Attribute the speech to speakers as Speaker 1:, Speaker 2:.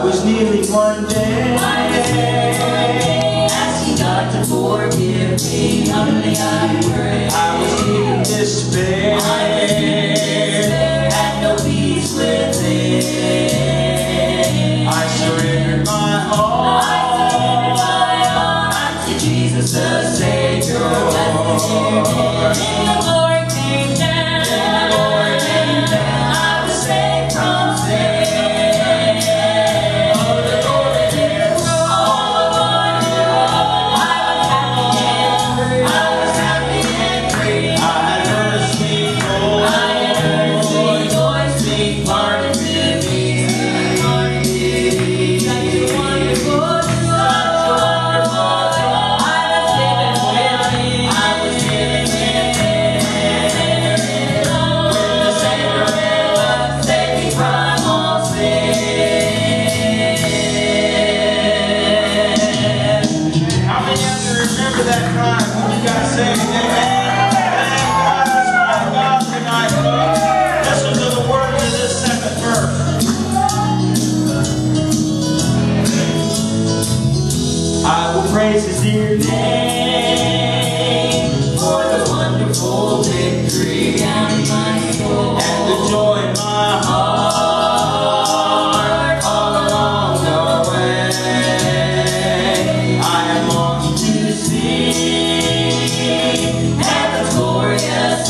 Speaker 1: I was nearly one day,
Speaker 2: one day asking God to forgive me. Only I heart.
Speaker 1: I will praise his dear
Speaker 2: name for the wonderful victory and my soul and the
Speaker 1: joy in my
Speaker 2: heart all along the way.
Speaker 1: I am
Speaker 2: to see glorious.